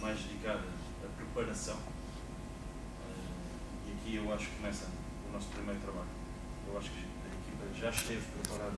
mais dedicada à preparação. Eh, e aqui eu acho que começa o nosso primeiro trabalho. Eu acho que a equipa já esteve preparada